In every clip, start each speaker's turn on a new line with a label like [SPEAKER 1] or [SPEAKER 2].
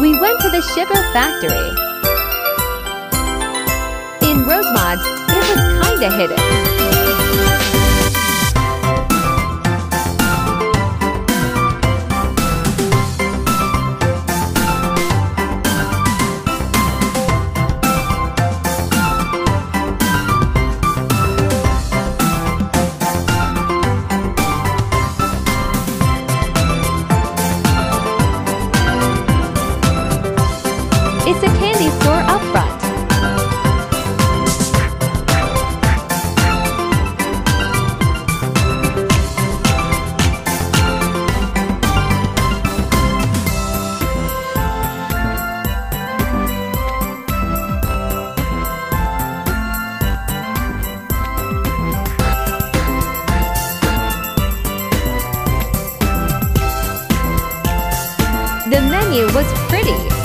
[SPEAKER 1] We went to the Sugar Factory. In Rosemont, it was kinda hidden. It's a candy store up front. The menu was pretty.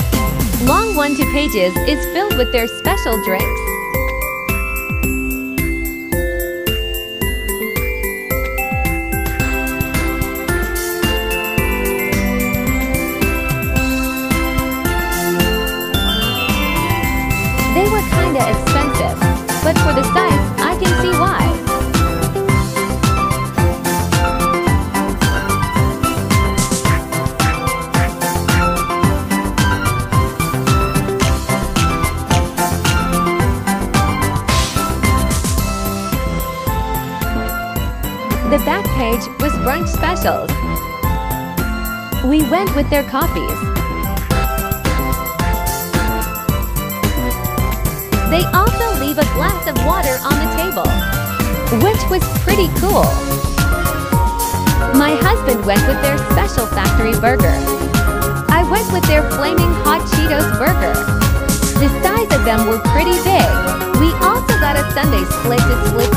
[SPEAKER 1] Long one to pages is filled with their special drinks. They were kinda The back page was brunch specials. We went with their coffees. They also leave a glass of water on the table, which was pretty cool. My husband went with their special factory burger. I went with their flaming hot Cheetos burger. The size of them were pretty big. We also got a Sunday split to split